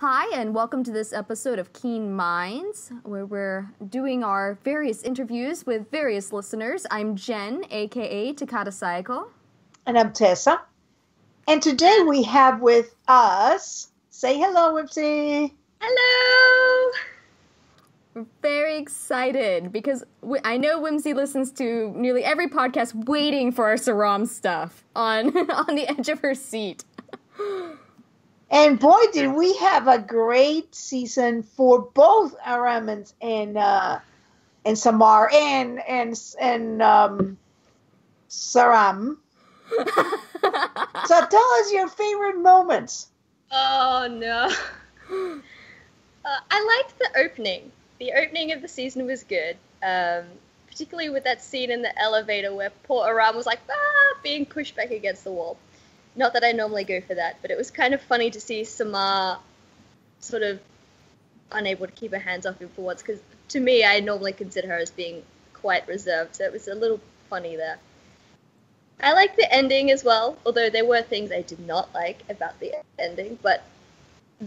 Hi, and welcome to this episode of Keen Minds, where we're doing our various interviews with various listeners. I'm Jen, aka Takata Cycle. And I'm Tessa. And today we have with us, say hello, Whimsy. Hello. We're very excited because we, I know Whimsy listens to nearly every podcast waiting for our Saram stuff on, on the edge of her seat. And boy, did we have a great season for both Aramans and uh, and Samar and and and um, Saram. so tell us your favorite moments. Oh no. Uh, I liked the opening. The opening of the season was good, um, particularly with that scene in the elevator where poor Aram was like, ah, being pushed back against the wall. Not that I normally go for that, but it was kind of funny to see Samar sort of unable to keep her hands off him for once, because to me, I normally consider her as being quite reserved, so it was a little funny there. I like the ending as well, although there were things I did not like about the ending, but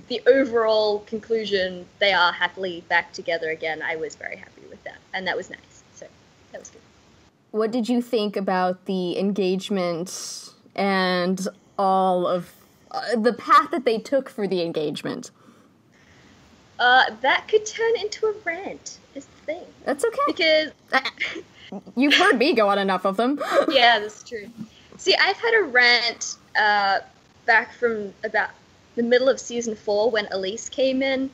the overall conclusion, they are happily back together again. I was very happy with that, and that was nice. So that was good. What did you think about the engagement and all of uh, the path that they took for the engagement? Uh, that could turn into a rant. Is the thing. That's okay. Because you've heard me go on enough of them. yeah, that's true. See, I've had a rant uh, back from about the middle of season four when Elise came in,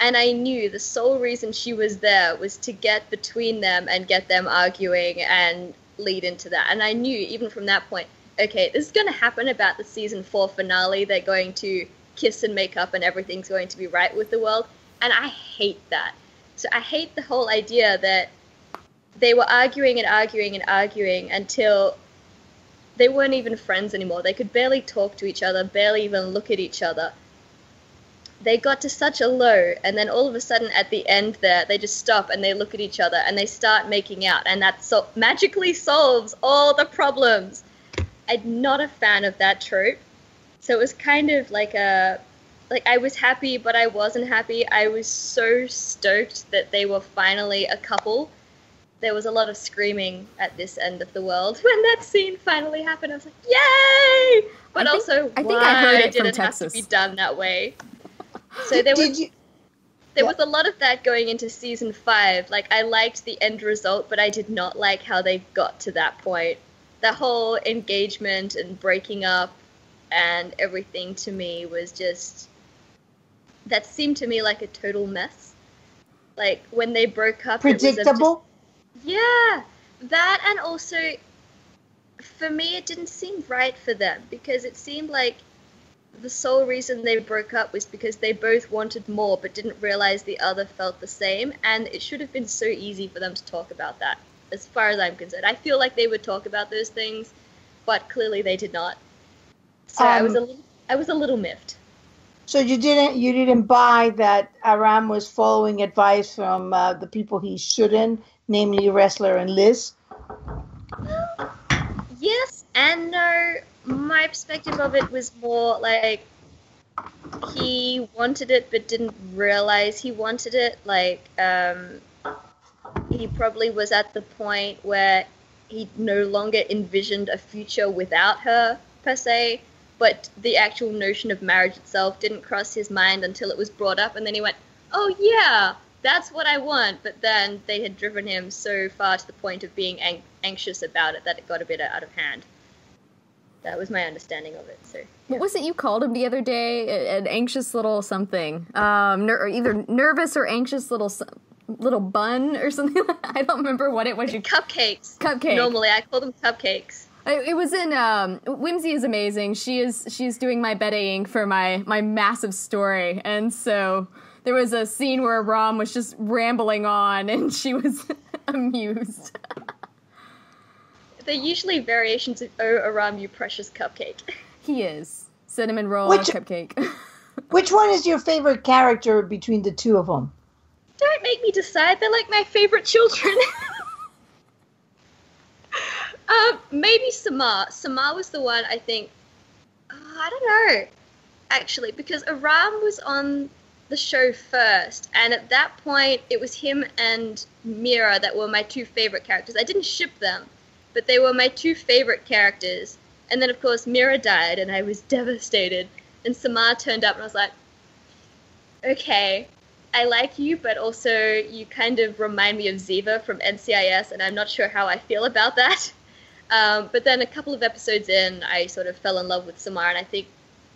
and I knew the sole reason she was there was to get between them and get them arguing and lead into that. And I knew even from that point, okay, this is going to happen about the season four finale. They're going to kiss and make up, and everything's going to be right with the world. And I hate that. So I hate the whole idea that they were arguing and arguing and arguing until they weren't even friends anymore. They could barely talk to each other, barely even look at each other. They got to such a low, and then all of a sudden at the end there, they just stop and they look at each other and they start making out, and that so- magically solves all the problems. I'm not a fan of that trope, so it was kind of like a like I was happy, but I wasn't happy. I was so stoked that they were finally a couple there was a lot of screaming at this end of the world when that scene finally happened. I was like, "Yay!" But I think, also, I why think I heard it did it Texas. have to be done that way? So there was you, there was a lot of that going into season five. Like I liked the end result, but I did not like how they got to that point. The whole engagement and breaking up and everything to me was just that seemed to me like a total mess. Like when they broke up, it was a just- predictable. yeah, that and also for me it didn't seem right for them because it seemed like the sole reason they broke up was because they both wanted more but didn't realize the other felt the same and it should have been so easy for them to talk about that as far as I'm concerned. I feel like they would talk about those things but clearly they did not. So I was a Um, little I was a little miffed. So you didn't you didn't buy that Aram was following advice from uh, the people he shouldn't, namely Ressler and Liz. Yes and no. My perspective of it was more like he wanted it but didn't realize he wanted it. Like, um, he probably was at the point where he no longer envisioned a future without her, per se, but the actual notion of marriage itself didn't cross his mind until it was brought up, and then he went, Oh, yeah, that's what I want. But then they had driven him so far to the point of being ang- anxious about it that it got a bit out of hand. That was my understanding of it. So What was it you called him the other day? An anxious little something. Um, ner- either nervous or anxious little little bun or something. I don't remember what it was. You cupcakes. Cupcake. Normally, I call them cupcakes. It it was in um, Whimsy is amazing. She is she's doing my bedding for my my massive story, and so there was a scene where Rom was just rambling on, and she was amused. They're usually variations of "Oh, Aram, you precious cupcake." he is cinnamon roll Which- cupcake. Which one is your favorite character between the two of them? Don't make me decide. They're like my favorite children. um, maybe Samar. Samar was the one I think. Uh, I don't know. actually, because Aram was on the show first, and at that point, it was him and Mira that were my two favorite characters. I didn't ship them, but they were my two favorite characters. And then, of course, Mira died, and I was devastated. And Samar turned up, and I was like, okay, I like you, but also you kind of remind me of Ziva from NCIS, and I'm not sure how I feel about that. Um, but then a couple of episodes in, I sort of fell in love with Samar, and I think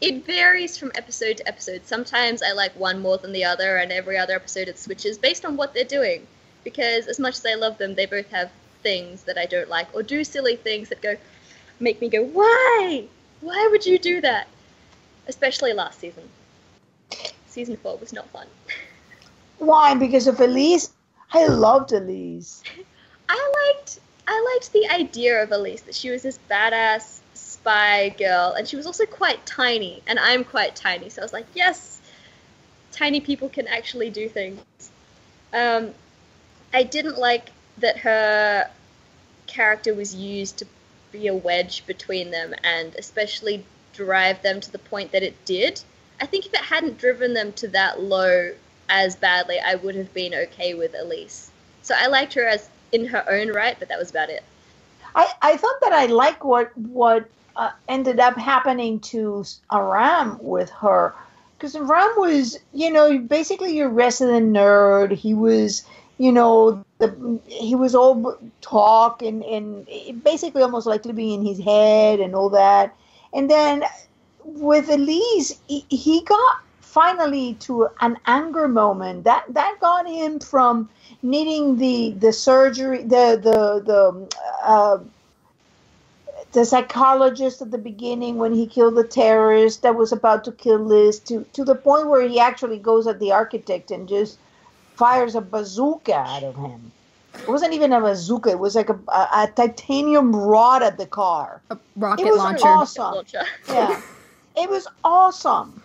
it varies from episode to episode. Sometimes I like one more than the other, and every other episode it switches based on what they're doing. Because as much as I love them, they both have things that I don't like, or do silly things that go make me go, why? Why would you do that? Especially last season. Season four was not fun. Why? Because of Elise. I loved Elise. I liked I liked the idea of Elise that she was this badass spy girl, and she was also quite tiny, and I'm quite tiny, so I was like, yes, tiny people can actually do things. Um, I didn't like that her character was used to be a wedge between them, and especially drive them to the point that it did. I think if it hadn't driven them to that low as badly, I would have been okay with Elise. So I liked her as in her own right, but that was about it. I, I thought that I like what what uh, ended up happening to Aram with her, because Aram was you know basically your resident nerd. He was you know the he was all talk and and basically almost like living in his head and all that. And then with Elise, he got finally to an anger moment that that got him from needing the the surgery the the the uh, the psychologist at the beginning when he killed the terrorist that was about to kill Liz to to the point where he actually goes at the architect and just fires a bazooka out of him. It wasn't even a bazooka; it was like a, a, a titanium rod at the car. A rocket it was launcher. awesome. Yeah, it was awesome.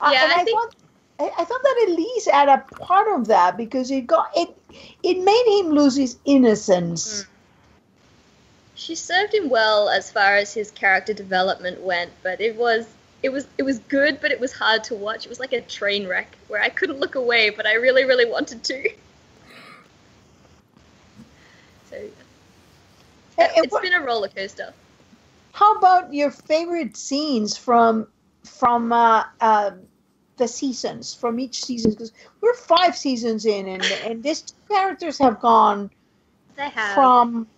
Uh, Yeah, and I I, think- thought I, thought that Elise had a part of that because it got it it made him lose his innocence. Mm. She served him well as far as his character development went, but it was it was it was good, but it was hard to watch. It was like a train wreck where I couldn't look away, but I really really wanted to. So it's been a roller coaster. How about your favorite scenes from from uh, uh, the seasons from each season? Because we're five seasons in, and and these two characters have gone They have from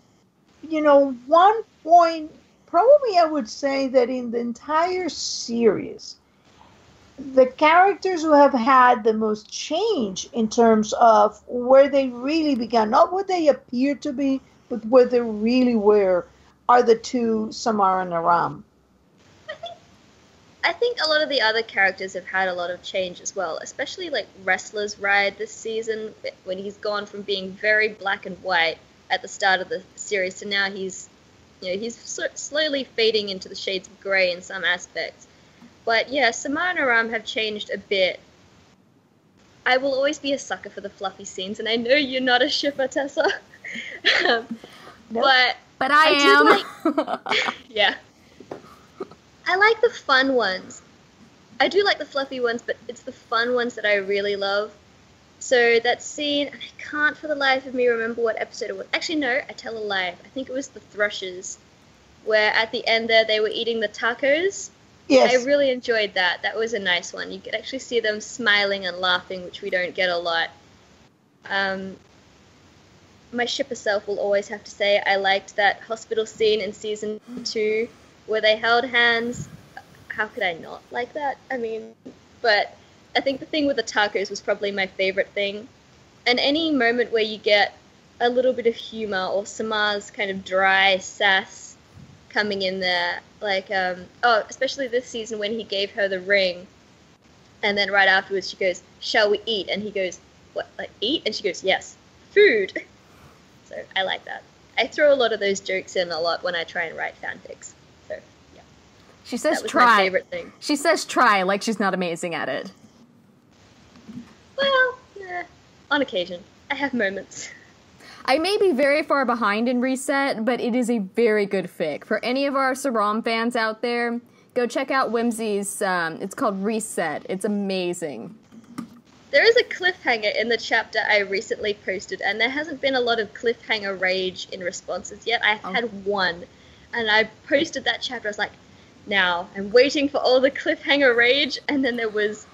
you know one point. Probably, I would say that in the entire series, the characters who have had the most change in terms of where they really began, not what they appear to be, but where they really were, are the two Samara and Aram. I think a lot of the other characters have had a lot of change as well, especially like Ressler's Ride this season, when he's gone from being very black and white at the start of the series to now he's, you know, he's sl- slowly fading into the shades of grey in some aspects. But yeah, Samara and Aram have changed a bit. I will always be a sucker for the fluffy scenes, and I know you're not a shipper, Tessa. um, No. But But I, I am. yeah. I like the fun ones. I do like the fluffy ones, but it's the fun ones that I really love. So that scene, and I can't for the life of me remember what episode it was. Actually, no, I tell a lie. I think it was the Thrushes, where at the end there they were eating the tacos. Yes. I really enjoyed that. That was a nice one. You could actually see them smiling and laughing, which we don't get a lot. Um, my shipper self will always have to say I liked that hospital scene in season two where they held hands. How could I not like that? I mean, but I think the thing with the tacos was probably my favorite thing. And any moment where you get a little bit of humor or Samar's kind of dry sass coming in there, like um, oh, especially this season when he gave her the ring, and then right afterwards she goes, "Shall we eat?" and he goes, "What? Like eat?" and she goes, "Yes, food." So I like that. I throw a lot of those jokes in a lot when I try and write fanfics. She says try. my favorite thing. She says try like she's not amazing at it. Well, eh, on occasion, I have moments. I may be very far behind in Reset, but it is a very good fic. For any of our Saram fans out there, Go check out Whimsy's. Um, it's called Reset. It's amazing. There is a cliffhanger in the chapter I recently posted, and there hasn't been a lot of cliffhanger rage in responses yet. I've Oh. had one, and I posted that chapter. I was like, now I'm waiting for all the cliffhanger rage, and then there was.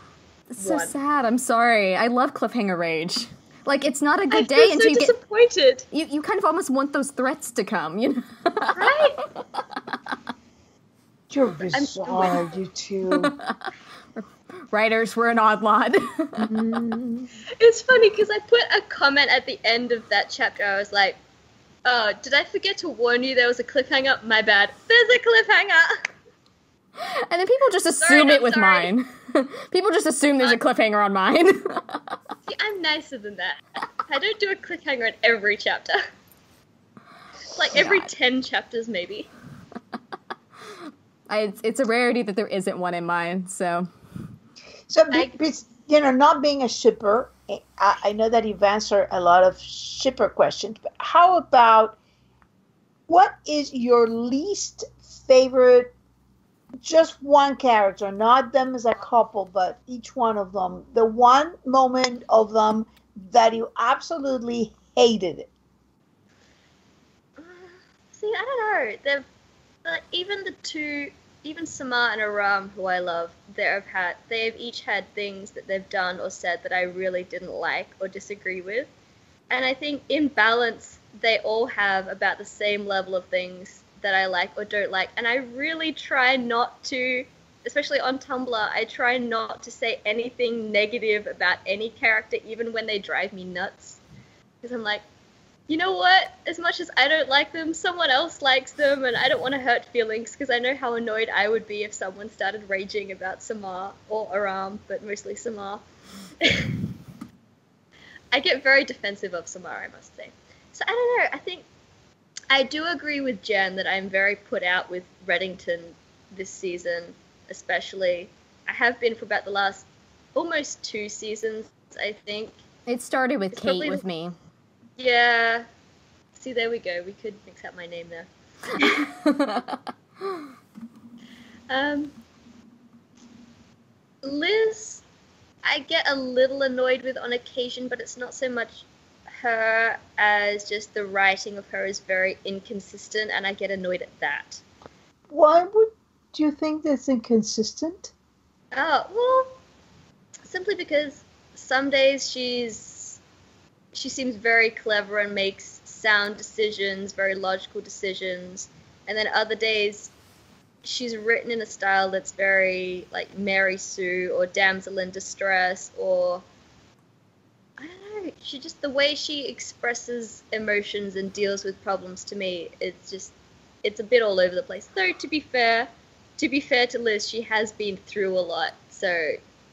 It's so One. sad. I'm sorry. I love cliffhanger rage. Like it's not a good feel day so until you get. disappointed. You, you kind of almost want those threats to come, you know? Right? You're bizarre, you two. Writers, we're an odd lot. Mm. It's funny because I put a comment at the end of that chapter. I was like, "Oh, did I forget to warn you there was a cliffhanger? My bad. There's a cliffhanger." and then people just Sorry, assume it with sorry. mine. people just assume there's a uh, cliffhanger on mine. See, I'm nicer than that. I don't do a cliffhanger in every chapter. Like every God. ten chapters, maybe. I, it's, it's a rarity that there isn't one in mine, so. So, be, be- you know, not being a shipper, eh, I, I know that you've answered a lot of shipper questions, but how about what is your least favorite? Just one character, not them as a couple, but each one of them. The one moment of them that you absolutely hated it. Uh, See, I don't know. They've uh, even the two, even Samar and Aram, who I love, they've had they've each had things that they've done or said that I really didn't like or disagree with, and I think in balance they all have about the same level of things that I like or don't like, and I really try not to. Especially on Tumblr, I try not to say anything negative about any character, even when they drive me nuts. Because I'm like, you know what? As much as I don't like them, someone else likes them, and I don't want to hurt feelings because I know how annoyed I would be if someone started raging about Samar or Aram, but mostly Samar. I get very defensive of Samar, I must say. So I don't know. I think I do agree with Jen that I'm very put out with Reddington this season, especially. I have been for about the last almost two seasons, I think. It started with It's Kate probably with me. Yeah. See, there we go. We could mix up my name there. Um, Liz, I get a little annoyed with on occasion, but it's not so much her as just the writing of her is very inconsistent, and I get annoyed at that. Why would you think that's inconsistent? Oh well, simply because some days she's she seems very clever and makes sound decisions, very logical decisions, and then other days she's written in a style that's very like Mary Sue or damsel in distress or I don't know. She just the way she expresses emotions and deals with problems to me, it's just it's a bit all over the place. Though to be fair, to be fair to Liz, she has been through a lot, so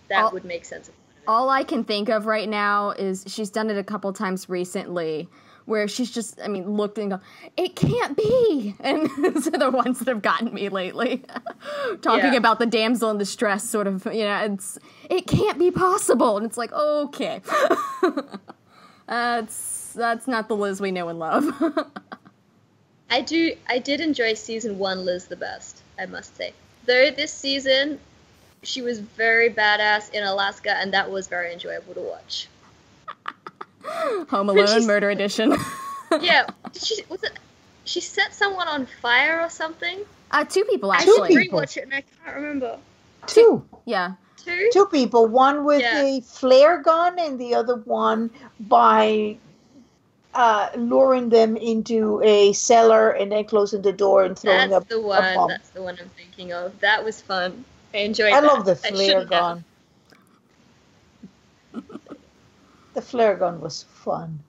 that All- would make sense. All I can think of right now is she's done it a couple times recently where she's just, I mean, looked and go, it can't be. And those are the ones that have gotten me lately. Talking Yeah. about the damsel in distress, sort of, you know, it's, it can't be possible. And it's like, okay. that's, that's not the Liz we know and love. I do. I did enjoy season one Liz the best. I must say. Though this season, she was very badass in Alaska, and that was very enjoyable to watch. Home Alone Murder Edition. Yeah, did she was it? She set someone on fire or something. uh, two people, I actually. should people. rewatch it, and I can't remember. Two. Yeah. Two. Two people, one with Yeah. a flare gun and the other one by uh, luring them into a cellar and then closing the door and throwing That's up the a one. bomb. That's the one I'm thinking of. That was fun. I enjoyed. I that. love the flare gun. The flare gun was fun.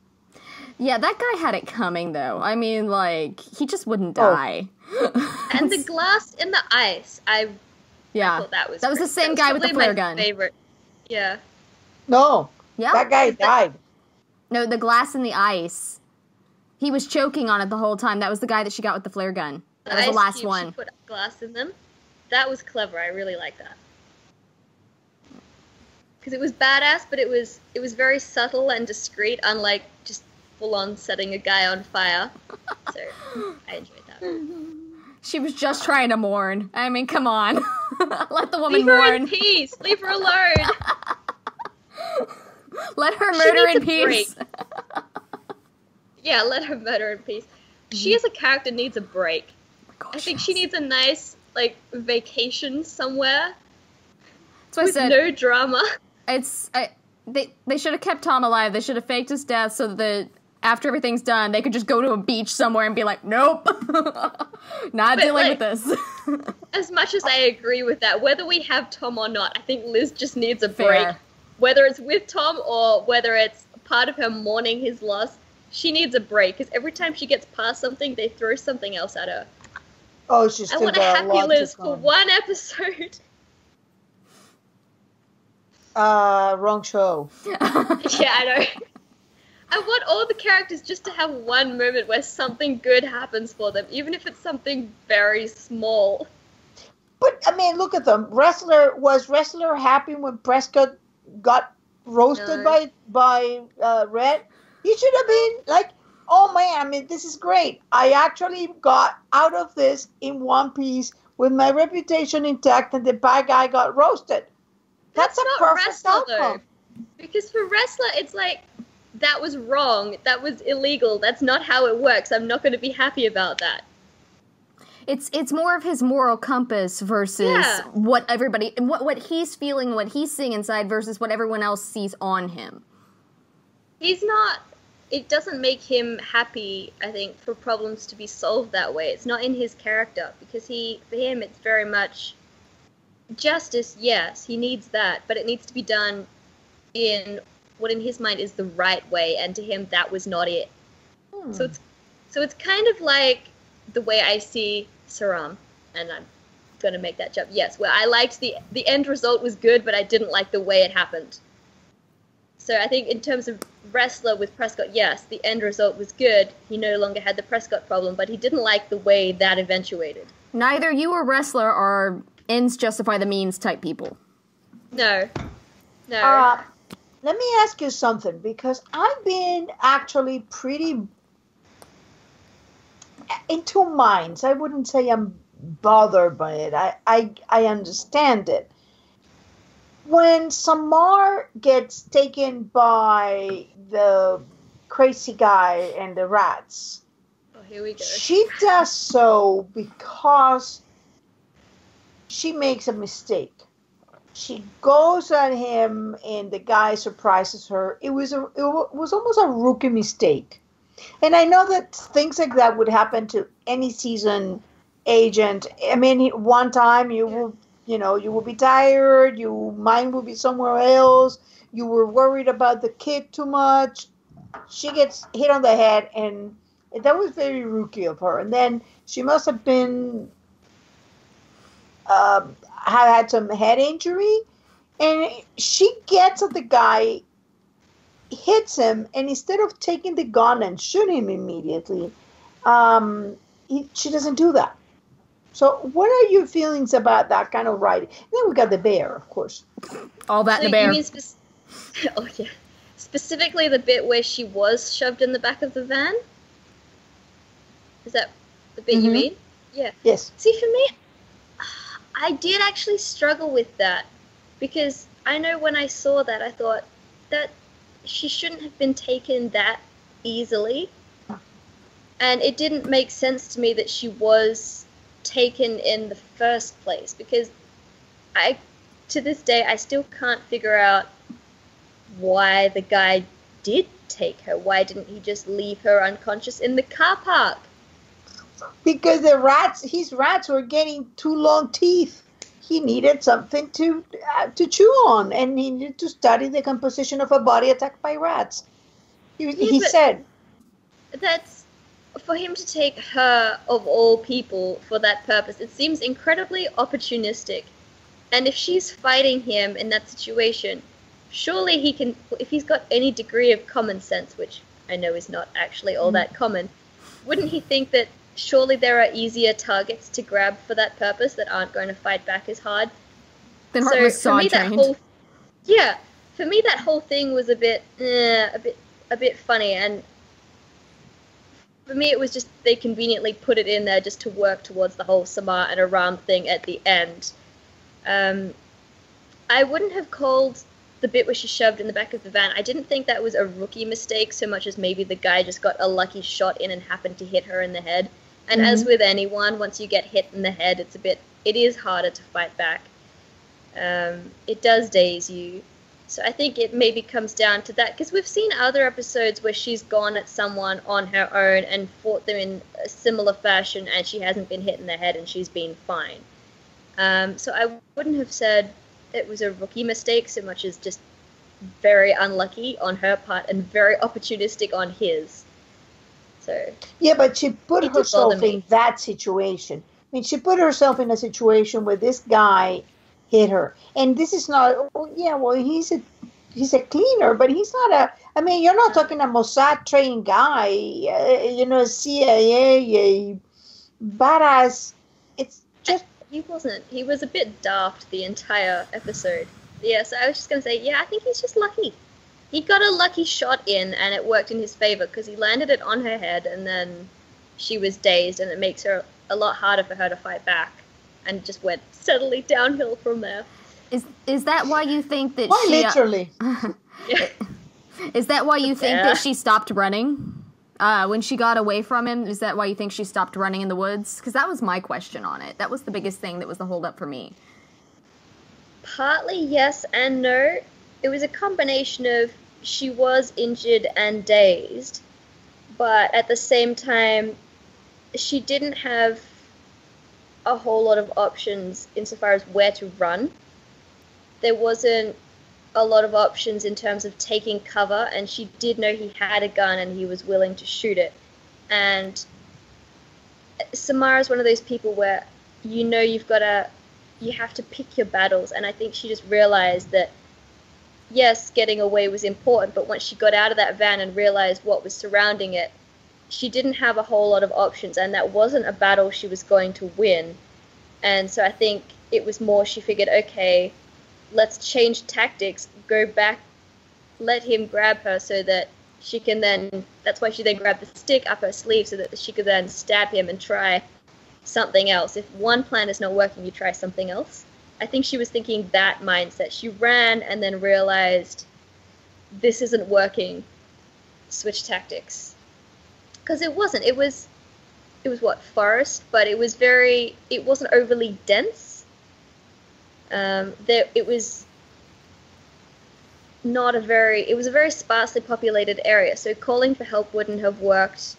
Yeah, that guy had it coming, though. I mean, like, he just wouldn't die. Oh. die. And the glass in the ice. I yeah. thought that was. That was the great. same was guy with the probably flare my gun. Favorite. Yeah. No, Yeah. that guy died. No, the glass in the ice. He was choking on it the whole time. That was the guy that she got with the flare gun. That was the ice last cubes, She one. put glass in them. That was clever. I really like that. Because it was badass, but it was it was very subtle and discreet, unlike just full on setting a guy on fire. So I enjoyed that. She was just trying to mourn. I mean, come on. Let the woman Leave her mourn. in peace. Leave her alone. Let her murder in peace. yeah, let her murder in peace. She mm. as a character needs a break. I think she needs a nice like vacation somewhere That's what I with said. no drama. It's I, they they should have kept Tom alive. They should have faked his death so that after everything's done, they could just go to a beach somewhere and be like, "Nope, not dealing like- with this." As much as I agree with that, whether we have Tom or not, I think Liz just needs a Fair. break. Whether it's with Tom or whether it's part of her mourning his loss, she needs a break because every time she gets past something, they throw something else at her. Oh, she's I still want a got a happy Liz for one episode. Uh, wrong show. yeah, I know. I want all the characters just to have one moment where something good happens for them, even if it's something very small. But I mean, look at them. Ressler was Ressler happy when Prescott got roasted No. by by uh, Red. He should have been like, oh man, I mean, this is great. I actually got out of this in one piece with my reputation intact, and the bad guy got roasted. That's, That's a not Ressler, though. Because for Ressler, it's like that was wrong, that was illegal, that's not how it works. I'm not going to be happy about that. it's it's more of his moral compass versus Yeah. what everybody what what he's feeling, what he's seeing inside versus what everyone else sees on him. He's not. It doesn't make him happy, I think, for problems to be solved that way. It's not in his character because he, for him, it's very much justice. Yes, he needs that, but it needs to be done in what, in his mind, is the right way, and to him, that was not it. Hmm. So it's, so it's kind of like the way I see Saram, and I'm gonna make that jump. Yes, where I liked the the end result was good, but I didn't like the way it happened. So I think in terms of Ressler with Prescott, yes, the end result was good. He no longer had the Prescott problem, but he didn't like the way that eventuated. Neither you or Ressler are ends justify the means type people. No, no. Uh, let me ask you something because I've been actually pretty in two minds. I wouldn't say I'm bothered by it. I I, I understand it. When Samar gets taken by the crazy guy and the rats, oh, here we go. she does so because she makes a mistake. She goes at him, and the guy surprises her. It was a it wa- was almost a rookie mistake, and I know that things like that would happen to any season agent. I mean, one time you will, you know, you will be tired. Your mind will be somewhere else. You were worried about the kid too much. She gets hit on the head, and that was very rookie of her. And then she must have been um, had had some head injury, and she gets at the guy, hits him, and instead of taking the gun and shooting him immediately, um, he, she doesn't do that. So, what are your feelings about that kind of writing? And then we got the bear, of course. All that So in a bear. You mean spec- oh yeah, specifically the bit where she was shoved in the back of the van. Is that the bit you Mhm. mean? Yeah. Yes. See, for me, I did actually struggle with that because I know when I saw that, I thought that she shouldn't have been taken that easily. And it didn't make sense to me that she was taken in the first place because I, to this day, I still can't figure out why the guy did take her. Why didn't he just leave her unconscious in the car park? Because the rats, his rats were getting too long teeth. He needed something to uh, to chew on, and he needed to study the composition of a body attacked by rats. He, he said, that's for him to take her of all people for that purpose it seems incredibly opportunistic and if she's fighting him in that situation surely he can if he's got any degree of common sense which i know is not actually all that common wouldn't he think that surely there are easier targets to grab for that purpose that aren't going to fight back as hard Then Hart was for me that whole yeah for me that whole thing was a bit eh, a bit a bit funny and for me, it was just they conveniently put it in there just to work towards the whole Samar and Aram thing at the end. Um, I wouldn't have called the bit where she shoved in the back of the van. I didn't think that was a rookie mistake so much as maybe the guy just got a lucky shot in and happened to hit her in the head. And mm-hmm. as with anyone, once you get hit in the head, it's a bit, it is harder to fight back. Um, it does daze you. So I think it maybe comes down to that because we've seen other episodes where she's gone at someone on her own and fought them in a similar fashion, and she hasn't been hit in the head and she's been fine. Um, so I wouldn't have said it was a rookie mistake so much as just very unlucky on her part and very opportunistic on his. So yeah, but she put herself in that situation. I mean, she put herself in a situation where this guy hit her. And this is not, oh, yeah, well, he's a he's a cleaner, but he's not a. I mean, you're not talking a Mossad trained guy, uh, you know, CIA, badass. It's just he wasn't. He was a bit daft the entire episode. Yeah, so I was just gonna say, yeah, I think he's just lucky. He got a lucky shot in, and it worked in his favor because he landed it on her head, and then she was dazed, and it makes her a lot harder for her to fight back and just went steadily downhill from there. Is is that why you think that why she uh, literally? is that why you think yeah. that she stopped running? Uh, when she got away from him, is that why you think she stopped running in the woods? Because that was my question on it. That was the biggest thing that was the holdup for me. Partly yes and no. It was a combination of she was injured and dazed, but at the same time, she didn't have a whole lot of options insofar as where to run. There wasn't a lot of options in terms of taking cover, and she did know he had a gun and he was willing to shoot it. And Samara is one of those people where you know you've got to, you have to pick your battles, and I think she just realized that yes, getting away was important, but once she got out of that van and realized what was surrounding it, she didn't have a whole lot of options, and that wasn't a battle she was going to win. And so I think it was more she figured, okay, let's change tactics, go back, let him grab her so that she can then. That's why she then grabbed the stick up her sleeve so that she could then stab him and try something else. If one plan is not working, you try something else. I think she was thinking that mindset. She ran and then realized this isn't working. Switch tactics because it wasn't. It was, it was what forest, but it was very. It wasn't overly dense. Um, there, it was not a very. It was a very sparsely populated area, so calling for help wouldn't have worked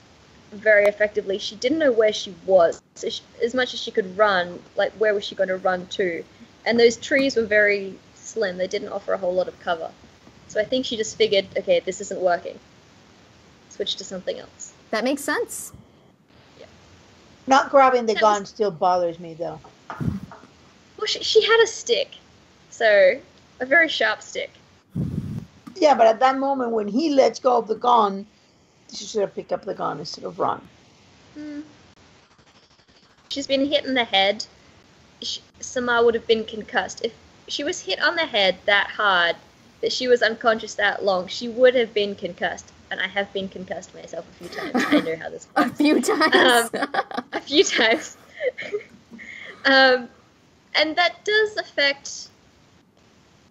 very effectively. She didn't know where she was, so she, as much as she could run, like where was she going to run to? And those trees were very slim. They didn't offer a whole lot of cover. So I think she just figured, okay, this isn't working. Switch to something else. That makes sense. Yeah. Not grabbing the that gun was... still bothers me though. Well, she, she had a stick, so a very sharp stick. Yeah, but at that moment when he lets go of the gun, she should have picked up the gun instead of run. Hmm. She's been hit in the head. She, Samar would have been concussed. If she was hit on the head that hard, that she was unconscious that long, she would have been concussed and I have been concussed myself a few times. I know how this works. a few times. Um, a few times. um, and that does affect.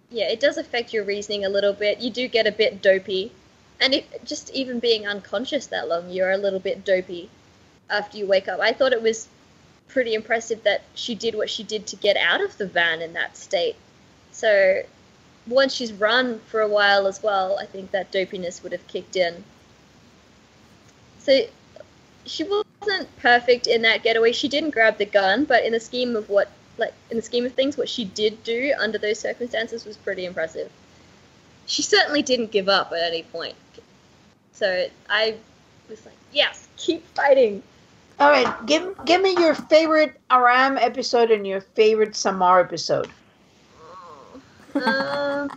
Yeah, it does affect your reasoning a little bit. You do get a bit dopey, and it, just even being unconscious that long, you're a little bit dopey after you wake up. I thought it was pretty impressive that she did what she did to get out of the van in that state. So once she's run for a while as well, I think that dopiness would have kicked in. So she wasn't perfect in that getaway. She didn't grab the gun, but in the scheme of what, like in the scheme of things, what she did do under those circumstances was pretty impressive. She certainly didn't give up at any point. So I was like, yes, keep fighting. All right, give give me your favorite Aram episode and your favorite Samar episode um,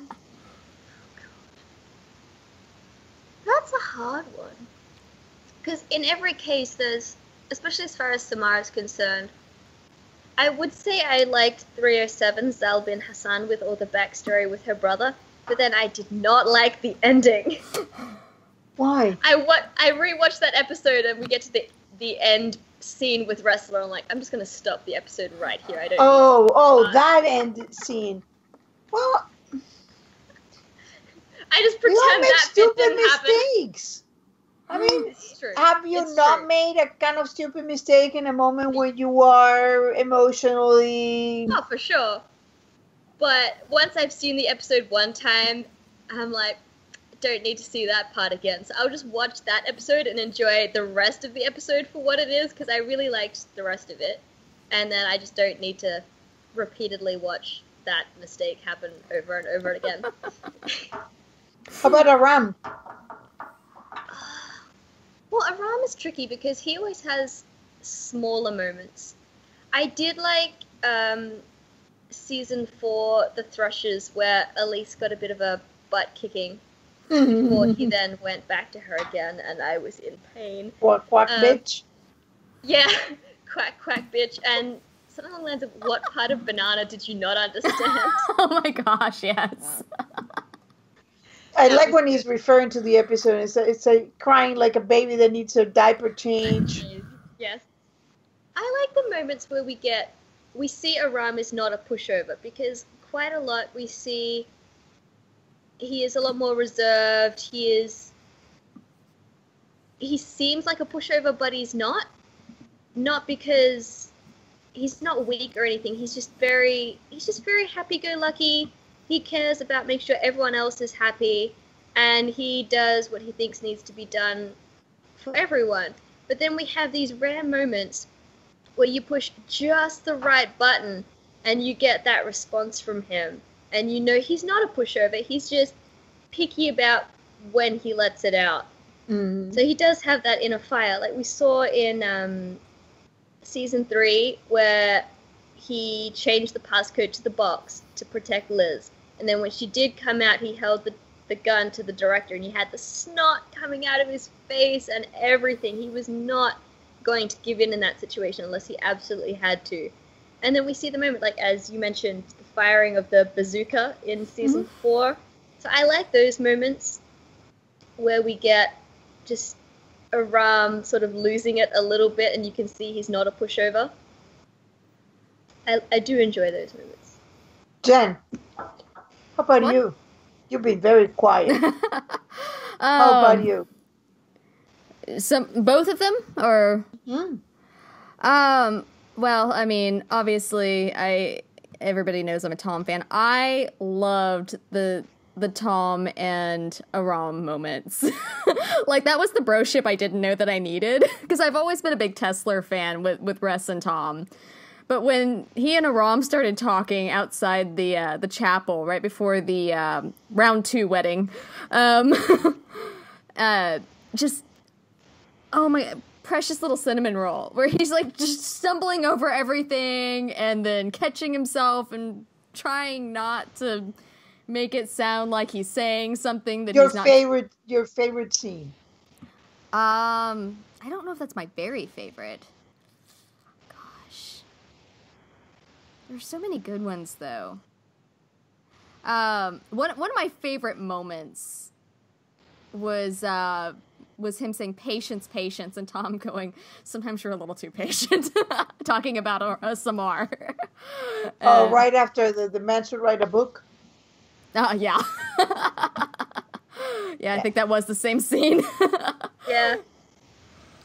that's a hard one. Because in every case, there's, especially as far as Samar is concerned, I would say I liked 307 Zal bin Hassan with all the backstory with her brother, but then I did not like the ending. Why? I what I rewatched that episode and we get to the the end scene with Ressler. I'm like, I'm just gonna stop the episode right here. I don't. Oh, oh, that end scene. Well, I just we all pretend make that stupid didn't happen. mistakes. I mm, mean, have you It's not true. made a kind of stupid mistake in a moment where you are emotionally? Oh, for sure. But once I've seen the episode one time, I'm like, don't need to see that part again. So I'll just watch that episode and enjoy the rest of the episode for what it is because I really liked the rest of it. And then I just don't need to repeatedly watch that mistake happen over and over again. How about Aram? Well, Aram is tricky because he always has smaller moments. I did like um, season four, The Thrushes, where Elise got a bit of a butt kicking before he then went back to her again, and I was in pain. Quack quack, Um, bitch. Yeah, quack, quack, bitch. And something along the lines of, what part of banana did you not understand? oh my gosh, yes. I like when he's referring to the episode. It's a, it's a crying like a baby that needs a diaper change. Yes. I like the moments where we get we see Aram is not a pushover because quite a lot we see he is a lot more reserved. He is he seems like a pushover but he's not. Not because he's not weak or anything. He's just very he's just very happy go lucky. He cares about making sure everyone else is happy and he does what he thinks needs to be done for everyone. But then we have these rare moments where you push just the right button and you get that response from him. And you know he's not a pushover, he's just picky about when he lets it out. Mm. So he does have that inner fire, like we saw in um, season three, where he changed the passcode to the box to protect Liz. And then when she did come out, he held the, the gun to the director, and he had the snot coming out of his face and everything. He was not going to give in in that situation unless he absolutely had to. And then we see the moment, like as you mentioned, the firing of the bazooka in season four. So I like those moments where we get just Aram sort of losing it a little bit, and you can see he's not a pushover. I, I do enjoy those moments. Jen, how about What? you? You've been very quiet. How Um, about you? Some both of them or Mm. Um, well, I mean, obviously, I everybody knows I'm a Tom fan. I loved the the Tom and Aram moments. like that was the broship I didn't know that I needed because I've always been a big Tesla fan with with Russ and Tom. But when he and Aram started talking outside the uh, the chapel right before the um, round two wedding, um, uh, just oh my precious little cinnamon roll where he's like just stumbling over everything and then catching himself and trying not to make it sound like he's saying something that Your he's not favorite, your favorite scene. um i don't know if that's my very favorite. Gosh. There's so many good ones though. Um one, one of my favorite moments was uh was him saying patience patience and tom going sometimes you're a little too patient talking about a, a samar Oh, Uh, right after the, the man should write a book. uh, yeah yeah i think that was the same scene Yeah.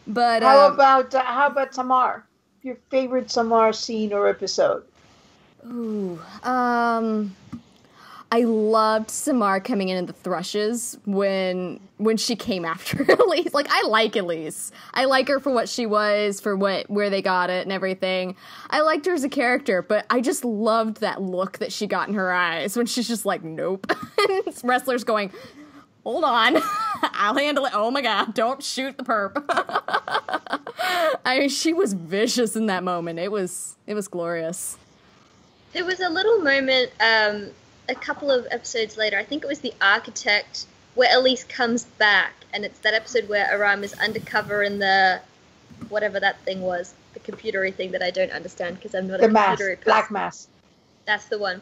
but How um, about uh, how about Samar? Your favorite Samar scene or episode? Ooh, um, I loved Samar coming in in the thrushes when when she came after Elise. Like I like Elise. I like her for what she was, for what where they got it and everything. I liked her as a character, but I just loved that look that she got in her eyes when she's just like, nope. Resslers going, hold on, I'll handle it. Oh my god, don't shoot the perp. I mean, she was vicious in that moment. It was it was glorious. There was a little moment um, a couple of episodes later, I think it was The Architect, where Elise comes back, and it's that episode where Aram is undercover in the whatever that thing was, the computery thing that I don't understand because I'm not The a mask, computery person. black mass. That's the one.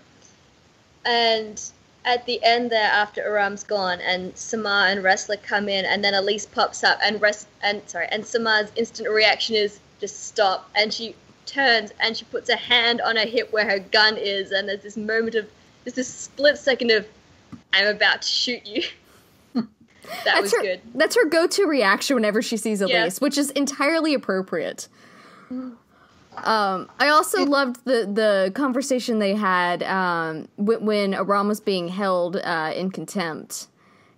And at the end there after Aram's gone and Samar and Ressler come in and then Elise pops up and rest and sorry and Samar's instant reaction is just stop and she turns and she puts a hand on her hip where her gun is and there's this moment of there's this split second of I'm about to shoot you. that that's was her, good. That's her go-to reaction whenever she sees Elise, Yeah. which is entirely appropriate. Um, I also loved the the conversation they had um, wh- when Aram was being held uh, in contempt,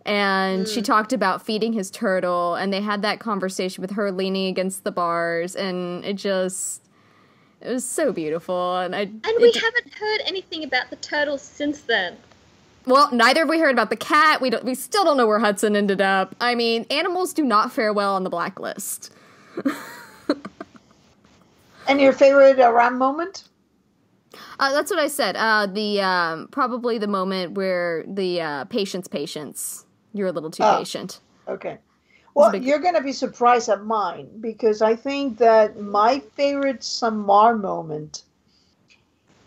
and she talked about feeding his turtle, and they had that conversation with her leaning against the bars, and it just it was so beautiful, and I And we it- haven't heard anything about the turtles since then. well, neither have we heard about the cat. We don't. We still don't know where Hudson ended up. I mean, animals do not fare well on the blacklist. And your favorite Aram moment? Uh, that's what I said. Uh, the um, probably the moment where the uh, patience, patience. You're a little too Oh. patient. Okay. Well, big- you're going to be surprised at mine because I think that my favorite Samar moment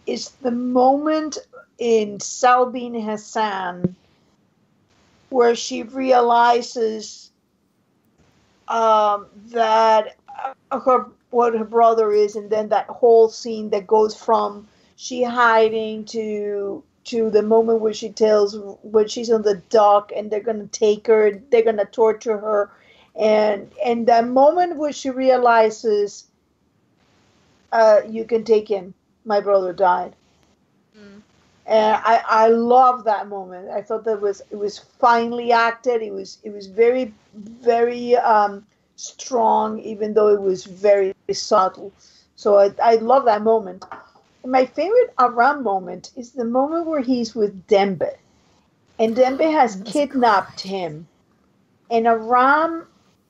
is the moment in Salbin Hassan where she realizes um, that uh, her what her brother is, and then that whole scene that goes from she hiding to to the moment where she tells when she's on the dock and they're gonna take her, they're gonna torture her, and and that moment where she realizes, uh, you can take him. My brother died, Mm. and I I love that moment. I thought that was it was finely acted. It was it was very very um, strong, even though it was very subtle. So I I love that moment. My favorite Aram moment is the moment where he's with Dembe. And Dembe has That's kidnapped him. And Aram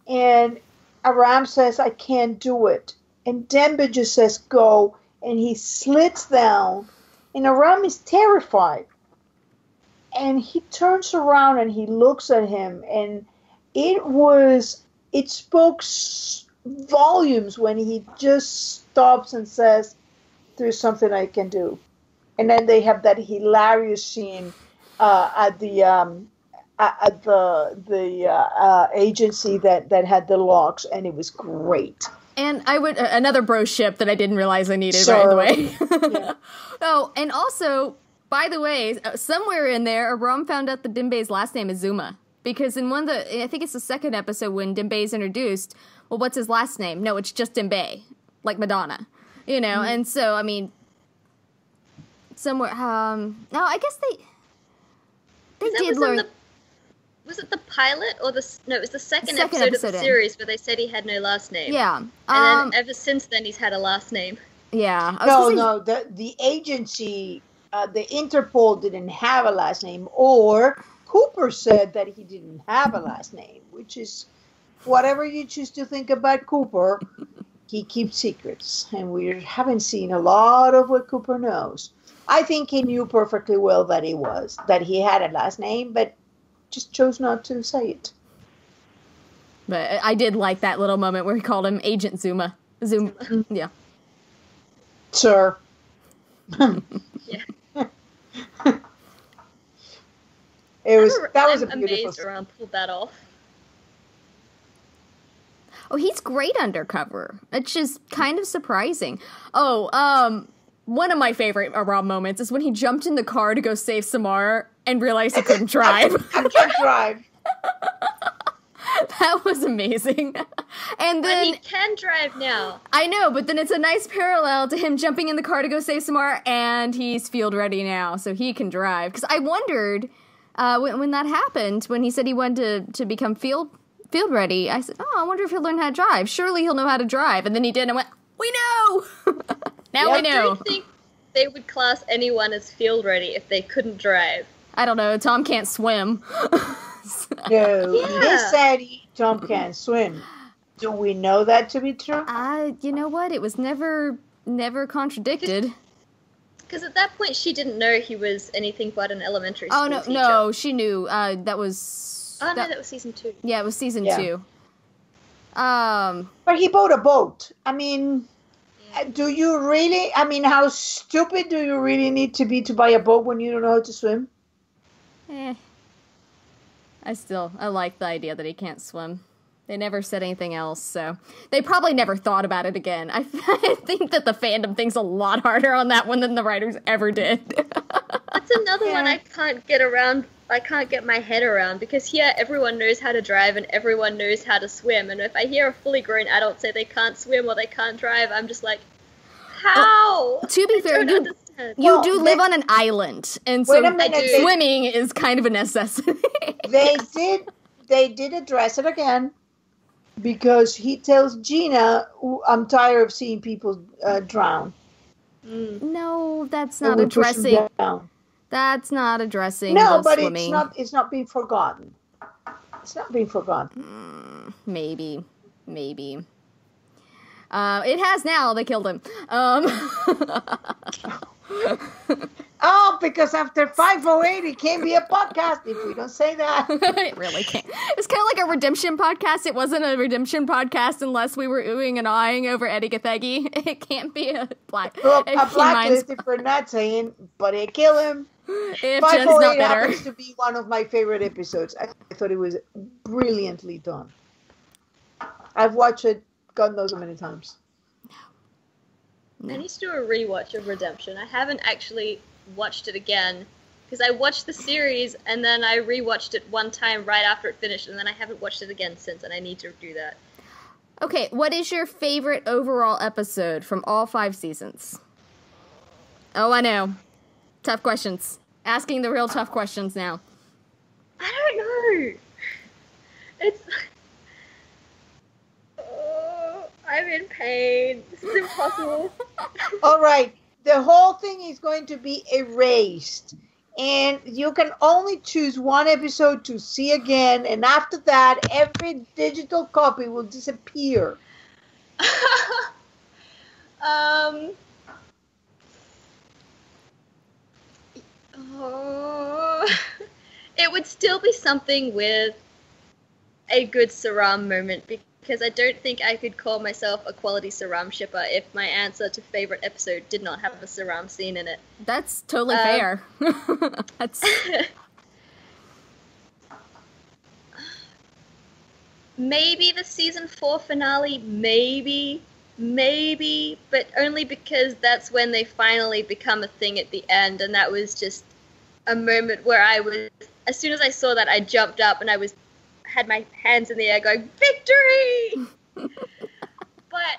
and Aram says, I can't do it. And Dembe just says, go. And he slits down. And Aram is terrified. And he turns around and he looks at him. And it was, it spoke volumes when he just stops and says, there's something I can do. And then they have that hilarious scene uh, at the um, at the the uh, uh, agency that that had the locks, and it was great. And I would uh, another bro ship that I didn't realize I needed. Sure. By the way. Yeah. oh, and also, by the way, uh, somewhere in there, Aram found out that Dembe's last name is Zuma because in one of the, I think it's the second episode when Dembe is introduced. Well, what's his last name? No, it's just Dimbe, like Madonna. You know, Mm-hmm. and so I mean, somewhere. Um, no, I guess they they That did was learn. the- was it the pilot or the no? It was the second, Second episode, episode of the in. series where they said he had no last name. yeah. And Um, then ever since then, he's had a last name. yeah. I was No, say- no, the the agency, uh, the Interpol didn't have a last name, or Cooper said that he didn't have a last name, which is whatever you choose to think about Cooper. He keeps secrets, and we haven't seen a lot of what Cooper knows. I think he knew perfectly well that he was that he had a last name, but just chose not to say it. But I- I did like that little moment where he called him Agent Zuma. Zoom. Mm-hmm. Yeah. Sir. Yeah. It was I'm, that was a I'm beautiful. amazed Aram pulled that off. Oh, he's great undercover. It's just kind of surprising. Oh, um, one of my favorite Aram moments is when he jumped in the car to go save Samar and realized he couldn't drive. I can't drive. that was amazing. And But then he can drive now. I know, but then it's a nice parallel to him jumping in the car to go save Samar, and he's field ready now, so he can drive. Because I wondered uh, when, when that happened, when he said he wanted to, to become field field ready. I said, "Oh, I wonder if he'll learn how to drive. Surely he'll know how to drive." And then he did. And I went, "We know. now we Yep. I know." don't think they would class anyone as field ready if they couldn't drive. I don't know. Tom can't swim. No, he Yeah. said he, Tom can't swim. Do we know that to be true? uh, you know what? It was never never contradicted. Because at that point, she didn't know he was anything but an elementary school Oh no, teacher. no, she knew. Uh, that was. Oh no, that- that was season two. yeah, it was season Yeah. two. Um. But he bought a boat. I mean, uh, do you really? I mean, how stupid do you really need to be to buy a boat when you don't know how to swim? Eh. I still I like the idea that he can't swim. They never said anything else, so they probably never thought about it again. I, I think that the fandom thinks a lot harder on that one than the writers ever did. That's another one I can't get around. I can't get my head around because here everyone knows how to drive and everyone knows how to swim. And if I hear a fully grown adult say they can't swim or they can't drive, I'm just like, how? to be I fair, you, understand. you Well, do they- live on an island, and so minute. I do. They, swimming is kind of a necessity. they did they did address it again because he tells Gina, "I'm tired of seeing people uh, drown." Mm. no, that's not we push them addressing. That's not addressing No, but swimming. it's not. It's not being forgotten. It's not being forgotten. Maybe, maybe. Uh, it has now. They killed him. Um, Oh, because after 508, it can't be a podcast if we don't say that. it really can't. It's kind of like a redemption podcast. It wasn't a redemption podcast unless we were oohing and eyeing over Eddie Gathegi. It can't be a black. Well, if a he minds- blacklisted for not saying, but it kill him. If Jen's not bitter. happens to be one of my favorite episodes. I, I thought it was brilliantly done. I've watched it God knows how many times. I need to do a rewatch of Redemption. I haven't actually watched it again because I watched the series and then I rewatched it one time right after it finished, and then I haven't watched it again since, and I need to do that. Okay, what is your favorite overall episode from all five seasons? Oh, I know. Tough questions. Asking the real tough questions now. I don't know. It's. Oh, I'm in pain. This is impossible. All right, the whole thing is going to be erased. And you can only choose one episode to see again, and after that, every digital copy will disappear. um. Oh, it would still be something with a good Saram moment because I don't think I could call myself a quality Saram shipper if my answer to favorite episode did not have a Saram scene in it. That's totally Um, fair. That's maybe the season four finale, maybe, maybe, but only because that's when they finally become a thing at the end, and that was just a moment where I was, as soon as I saw that, I jumped up and I was, had my hands in the air going, victory! but,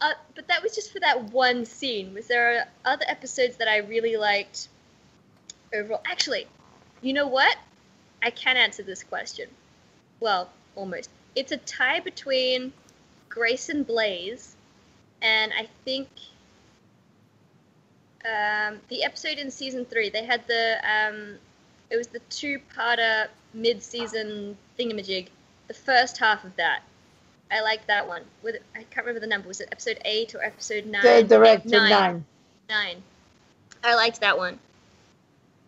uh, but that was just for that one scene. Was there other episodes that I really liked overall? Actually, you know what? I can answer this question. Well, almost. It's a tie between Greyson Blaise, and I think um, the episode in season three. They had the um, it was the two-parter mid-season thingamajig. The first half of that, I liked that one. With I can't remember the number. Was it episode eight or episode nine? Nine. nine. Nine. I liked that one.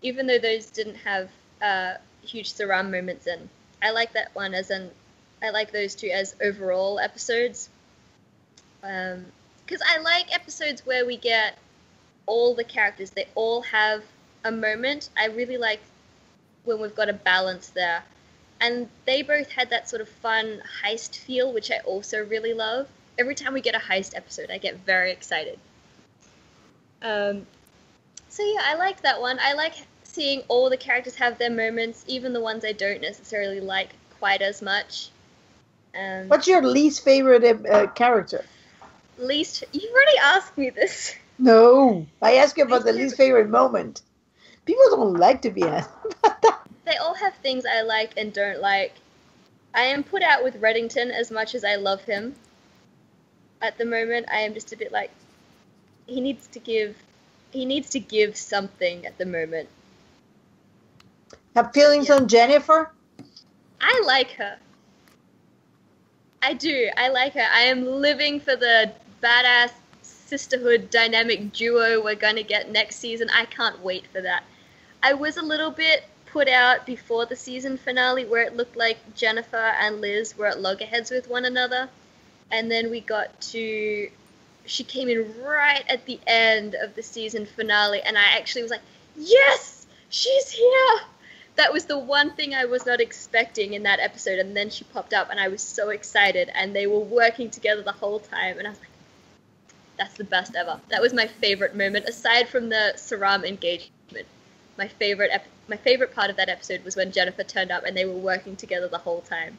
Even though those didn't have uh, huge Saram moments in. I like that one as an I like those two as overall episodes. Um, because I like episodes where we get all the characters. They all have a moment. I really like when we've got a balance there. And they both had that sort of fun heist feel, which I also really love. Every time we get a heist episode, I get very excited. Um, so yeah, I like that one. I like seeing all the characters have their moments, even the ones I don't necessarily like quite as much. Um, What's your least favorite uh, character? Least you've already asked me this. No, I asked you about the Least favorite moment. People don't like to be asked about that. They all have things I like and don't like. I am put out with Reddington as much as I love him. At the moment, I am just a bit like he needs to give he needs to give something at the moment. Have feelings Yeah. on Jennifer? I like her. I do. I like her. I am living for the badass sisterhood dynamic duo we're going to get next season. I can't wait for that. I was a little bit put out before the season finale where it looked like Jennifer and Liz were at loggerheads with one another. And then we got to. She came in right at the end of the season finale, and I actually was like, yes, she's here! that was the one thing I was not expecting in that episode, and then she popped up, and I was so excited, and they were working together the whole time, and I was like, "That's the best ever." That was my favorite moment, aside from the Saram engagement. My favorite, ep- my favorite part of that episode was when Jennifer turned up, and they were working together the whole time.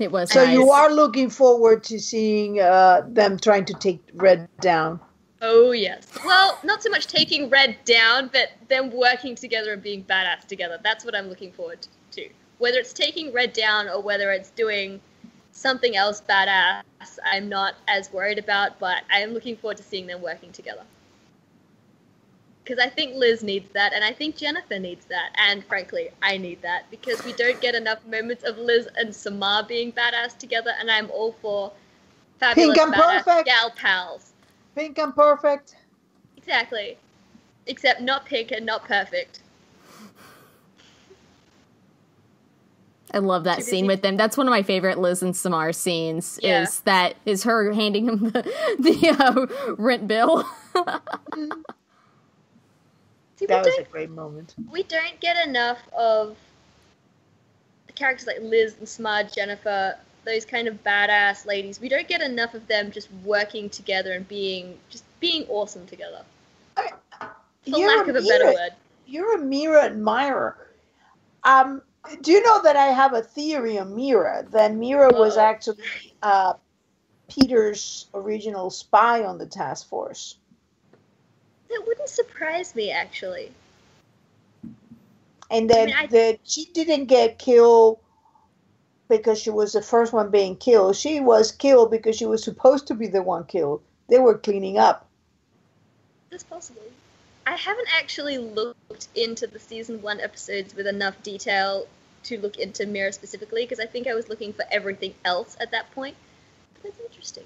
It was. So nice. you are looking forward to seeing uh, them trying to take Red down. Oh yes. Well, not so much taking Red down, but them working together and being badass together. That's what I'm looking forward to. Whether it's taking Red down or whether it's doing something else badass, I'm not as worried about, but I am looking forward to seeing them working together. Because I think Liz needs that, and I think Jennifer needs that, and frankly, I need that because we don't get enough moments of Liz and Samar being badass together, and I'm all for fabulous Pink and badass perfect. gal pals. Pink and perfect. Exactly. Except not pink and not perfect. I love that scene with them. That's one of my favorite Liz and Samar scenes. Yeah. Is that is her handing him the, the uh, rent bill? See, That was a great moment. we don't get enough of the characters like Liz and Samar, Jennifer, those kind of badass ladies. We don't get enough of them just working together and being just being awesome together. For You're lack of a better word. You're a Mira admirer. Um, do you know that I have a theory on Mira? That Mira was actually uh, Peter's original spy on the task force. That wouldn't surprise me actually. and that mean, I- that she didn't get killed because she was the first one being killed. She was killed because she was supposed to be the one killed. They were cleaning up. That's possible. I haven't actually looked into the season one episodes with enough detail to look into Mira specifically because I think I was looking for everything else at that point. But that's interesting.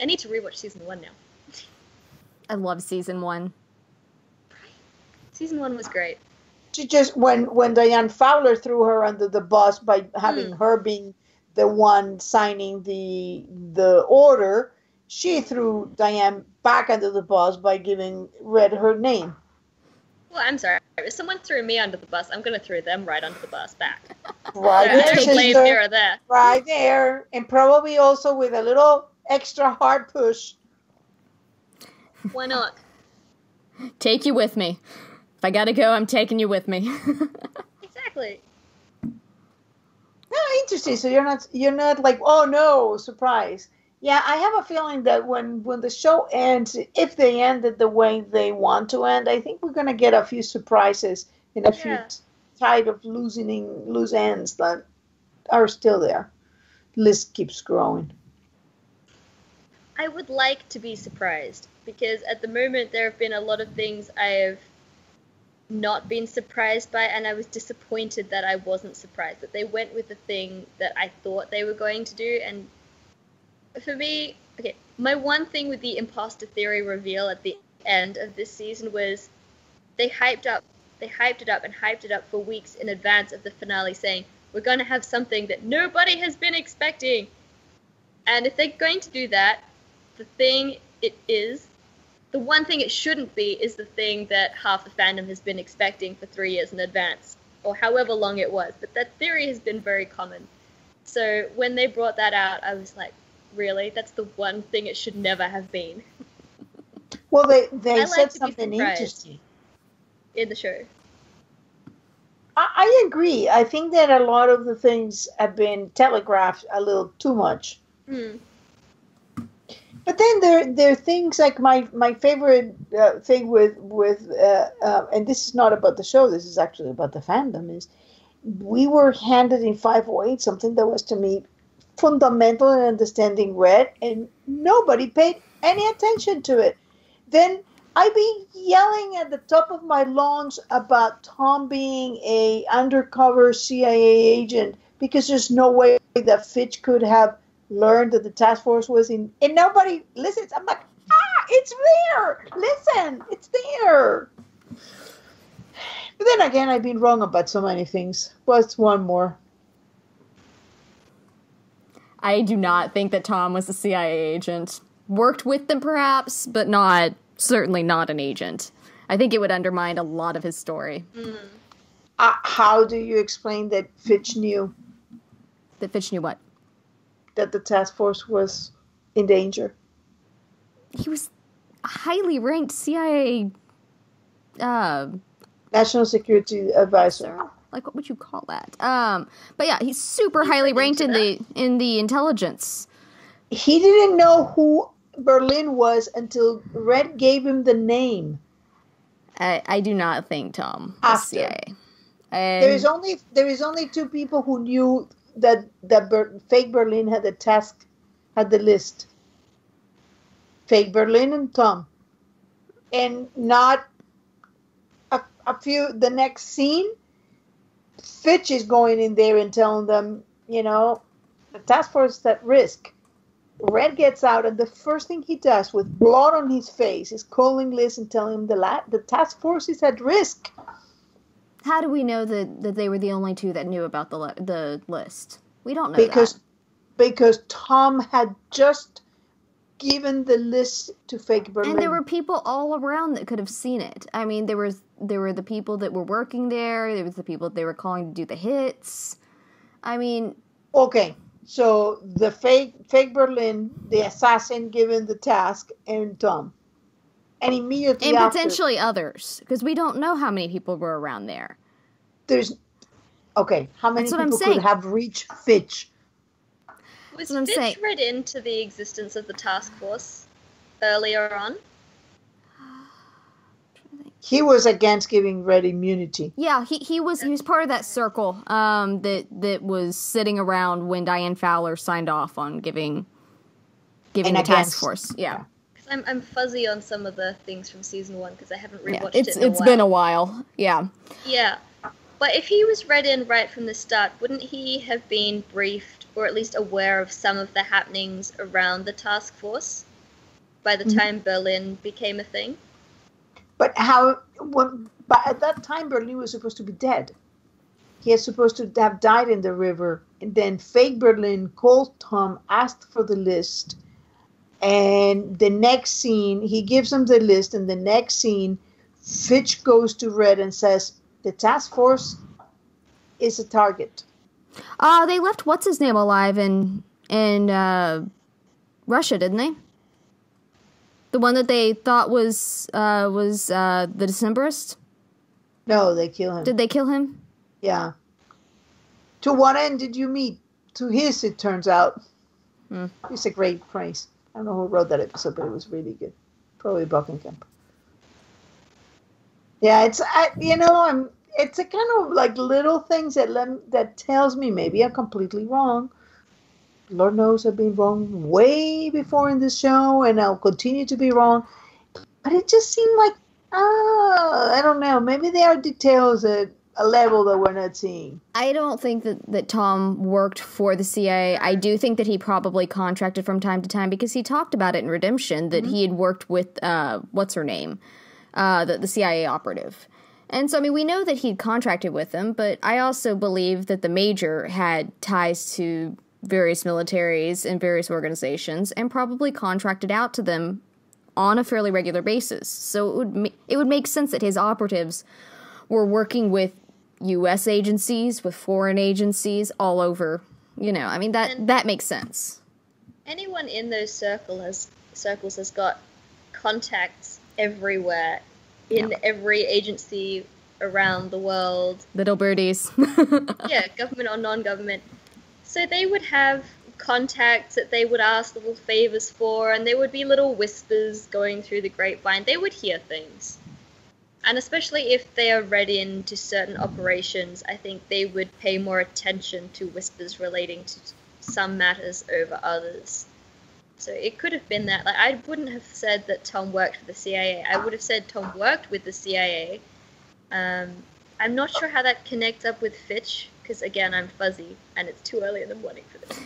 I need to rewatch season one now. I love season one. Season one was great. She just when when Diane Fowler threw her under the bus by having Mm. her being the one signing the the order, she threw Diane back under the bus by giving Red her name. Well, I'm sorry. If someone threw me under the bus, I'm going to throw them right under the bus back. Right I there, don't blame sister. Mira there. Right there, and probably also with a little extra hard push. Why not? Take you with me. If I gotta go, I'm taking you with me. Exactly. Oh, interesting. So you're not you're not like oh no surprise. Yeah, I have a feeling that when when the show ends, if they end it the way they want to end, I think we're gonna get a few surprises and a few Yeah. tied of losing loose ends that are still there. List keeps growing. I would like to be surprised because at the moment there have been a lot of things I have not been surprised by, and I was disappointed that I wasn't surprised that they went with the thing that I thought they were going to do. And for me, okay, my one thing with the imposter theory reveal at the end of this season was they hyped up, they hyped it up and hyped it up for weeks in advance of the finale, saying we're going to have something that nobody has been expecting. And if they're going to do that, the thing it is, the one thing it shouldn't be is the thing that half the fandom has been expecting for three years in advance, or however long it was. But that theory has been very common. So when they brought that out, I was like, really? That's the one thing it should never have been Well, they they I said be something interesting. in the show. I, I agree. I think that a lot of the things have been telegraphed a little too much. Hmm. But then there there are things like my my favorite uh, thing with with uh, uh, and this is not about the show. This is actually about the fandom. Is we were handed in 508 something that was to me fundamental in understanding red, and nobody paid any attention to it. Then I've been yelling at the top of my lungs about Tom being a undercover CIA agent because there's no way that Fitch could have learned that the task force was in and nobody listens. I'm like, ah, it's there. Listen, it's there. But then again, I've been wrong about so many things. What's one more? I do not think that Tom was a CIA agent. Worked with them perhaps, but not certainly not an agent. I think it would undermine a lot of his story. Uh, how do you explain that Fitch knew That Fitch knew what? that the task force was in danger? He was a highly ranked CIA uh National Security Advisor. Like what would you call that? Um but yeah, he's super highly ranked in the in the intelligence. He didn't know who Berlin was until Red gave him the name. I, I do not think Tom was After. CIA. And There is only there is only two people who knew that that Ber- fake Berlin had the task, had the list. Fake Berlin and Tom, and not a, a few. The next scene, Fitch is going in there and telling them, you know, the task force is at risk. Red gets out, and the first thing he does, with blood on his face, is calling Liz and telling him the la- the task force is at risk. how do we know that, that they were the only two that knew about the li- the list? We don't know because that. because Tom had just given the list to fake Berlin. And there were people all around that could have seen it. I mean, there was there were the people that were working there. There was the people they were calling to do the hits. I mean, okay. So the fake fake Berlin, the assassin given the task, and Tom, and immediately and after, potentially others because we don't know how many people were around there. there's okay. How many That's people saying. could have reached Fitch? Was what I'm Fitch saying. read into the existence of the task force earlier on? He was against giving Red immunity. Yeah, he, he was he was part of that circle um, that that was sitting around when Diane Fowler signed off on giving giving And the task force. Yeah, Because I'm, I'm fuzzy on some of the things from season one because I haven't yeah. rewatched It's it. In a it's while. been a while. Yeah. Yeah. But if he was read in right from the start, wouldn't he have been briefed or at least aware of some of the happenings around the task force by the Mhm. time Berlin became a thing? But how? When, but at that time, Berlin was supposed to be dead. He is supposed to have died in the river. And then fake Berlin called Tom, asked for the list. And the next scene, he gives him the list. And the next scene, Fitch goes to Red and says, The task force is a target. Uh they left what's his name alive in in uh, Russia, didn't they? The one that they thought was uh, was uh, the Decemberist. No, they kill him. Did they kill him? yeah. To what end did you meet? To his, it turns out. Hmm. It's a great phrase. I don't know who wrote that episode, but it was really good. Probably Bokenkamp. Yeah, it's I, you know I'm. It's a kind of like little things that let, that tells me maybe I'm completely wrong. Lord knows I've been wrong way before in this show, and I'll continue to be wrong. But it just seemed like, ah, I don't know. Maybe there are details at a level that we're not seeing. I don't think that, that Tom worked for the CIA. I do think that he probably contracted from time to time because he talked about it in Redemption that he had worked with uh, what's her name, uh, the, the CIA operative. And so, I mean, we know that he'd contracted with them, but I also believe that the major had ties to various militaries and various organizations and probably contracted out to them on a fairly regular basis. So it would it would make sense that his operatives were working with U.S. agencies, with foreign agencies all over. You know, I mean that And- that makes sense. Anyone in those circle has, circles has got contacts everywhere in every agency around the world. Little birdies. yeah, government or non-government. So they would have contacts that they would ask little favors for, and there would be little whispers going through the grapevine. They would hear things. And especially if they are read into certain operations, I think they would pay more attention to whispers relating to some matters over others. So it could have been that. Like I wouldn't have said that Tom worked for the CIA. I would have said Tom worked with the CIA. Um, I'm not sure how that connects up with Fitch because again I'm fuzzy and it's too early in the morning for this.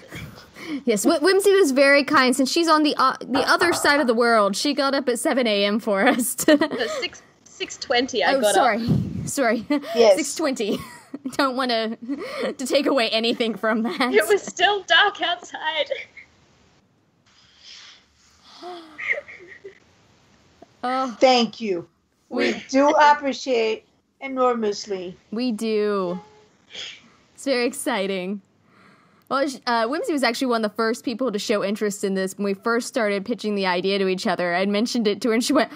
yes, Wh- Whimsy was very kind since she's on the uh, the other side of the world. She got up at seven a.m. for us. to- No, six six twenty. I oh, got sorry, up. sorry. Yes. Six twenty. Don't want to to take away anything from that. It was still dark outside. Oh, Thank you. We do appreciate enormously. We do. It's very exciting. Well, sh- uh, Whimsy was actually one of the first people to show interest in this when we first started pitching the idea to each other. I mentioned it to her, and she went,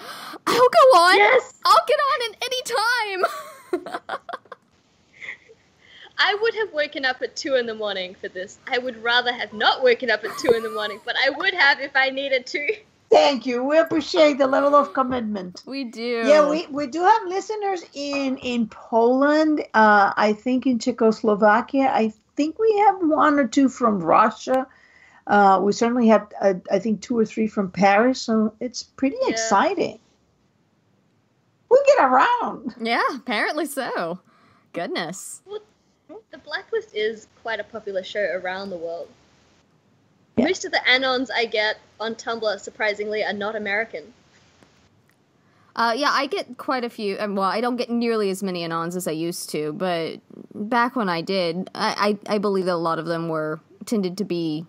"I'll go on. Yes! I'll get on at any time." I would have woken up at two in the morning for this. I would rather have not woken up at two in the morning, but I would have if I needed to. Thank you. We appreciate the level of commitment. we do. Yeah, we, we do have listeners in in Poland. Uh, I think in Czechoslovakia. I think we have one or two from Russia. Uh, we certainly have, uh, I think, two or three from Paris. So it's pretty Yeah. exciting. We get around. Yeah, apparently so. Goodness. The Blacklist is quite a popular show around the world. Yeah. Most of the anons I get on Tumblr, surprisingly, are not American. Uh, yeah, I get quite a few. Um, well, I don't get nearly as many anons as I used to, but back when I did, I, I, I believe that a lot of them were tended to be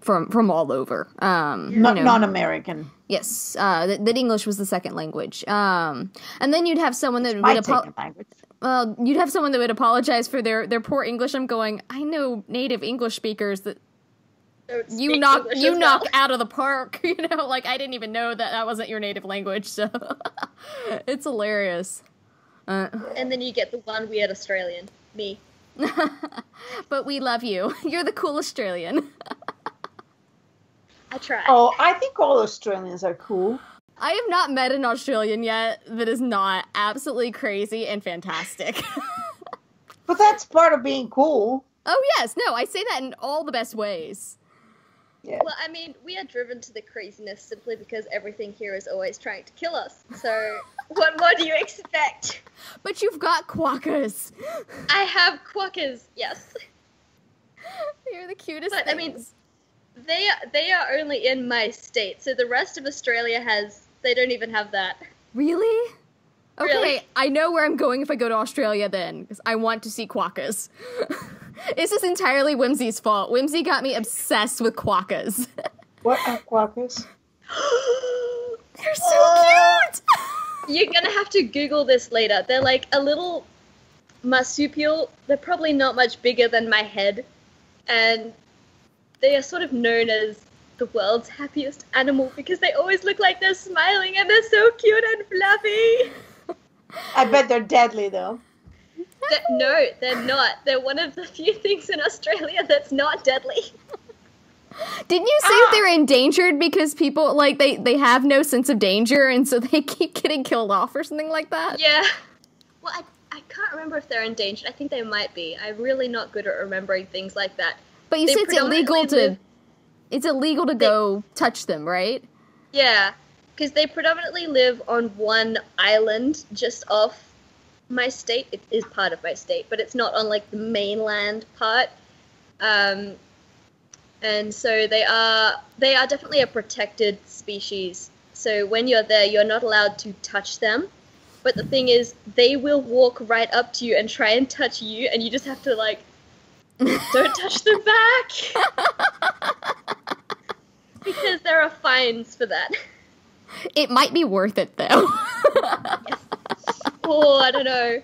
from from all over. Um, you Not know. non-American. Yes, uh, that, that English was the second language. Um, and then you'd have someone that My would apo- second language. Well, you'd have someone that would apologize for their, their poor English. I'm going. I know native English speakers that Don't you knock English you as knock well. out of the park. You know, like I didn't even know that that wasn't your native language. So it's hilarious. Uh, And then you get the one weird Australian, me. but we love you. You're the cool Australian. I try. Oh, I think all Australians are cool. I have not met an Australian yet that is not absolutely crazy and fantastic. But that's part of being cool. oh yes, no, I say that in all the best ways. Yeah. Well, I mean, we are driven to the craziness simply because everything here is always trying to kill us. So, what more do you expect? But you've got quokkas. I have quokkas, yes. You're the cutest. But, I mean, things. They they are only in my state, so the rest of Australia has. They don't even have that. Really? Okay, Really? I know where I'm going if I go to Australia then, because I want to see quokkas. this is entirely Whimsy's fault. Whimsy got me obsessed with quokkas. What are quokkas? They're so cute! You're gonna have to Google this later. They're like a little marsupial. They're probably not much bigger than my head, and they are sort of known as the world's happiest animal because they always look like they're smiling and they're so cute and fluffy. I bet they're deadly though. Th- no, they're not. They're one of the few things in Australia that's not deadly. Didn't you say that they're endangered because people, like, they, they have no sense of danger and so they keep getting killed off or something like that? Yeah. Well, I, I can't remember if they're endangered. I think they might be. I'm really not good at remembering things like that. But you They said it's illegal predominantly to. live- It's illegal to go touch them, right? Yeah, because they predominantly live on one island just off my state. It is part of my state, but it's not on like the mainland part. Um, and so they are they are definitely a protected species. So when you're there, you're not allowed to touch them. But the thing is, they will walk right up to you and try and touch you, and you just have to like don't touch them back because there are fines for that. It might be worth it, though. Oh, I don't know.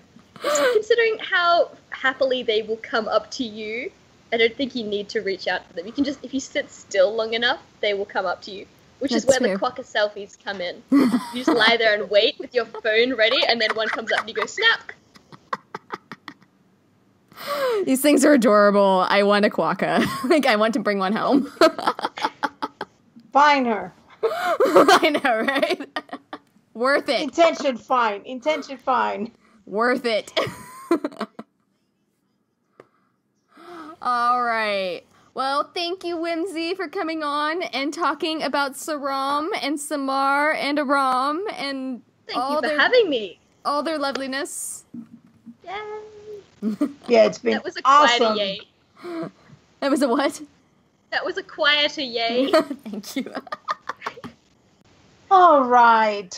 Considering how happily they will come up to you, I don't think you need to reach out to them. You can just, if you sit still long enough, they will come up to you. Which is where fair. the quokka selfies come in. You just lie there and wait with your phone ready, and then one comes up and you go snap. These things are adorable. I want a quokka. like, I want to bring one home. Fine her. I know, right? Worth it. Intention fine. Intention fine. Worth it. All right. Well, thank you, Whimsy, for coming on and talking about Saram and Samar and Aram and Thank all you for their having me. all their loveliness. Yay. Yeah, it's been That was a quieter awesome. yay. That was a what? That was a quieter yay. thank you. All right.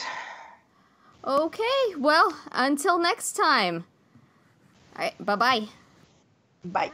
Okay. Well, until next time. All right. Bye bye. Bye.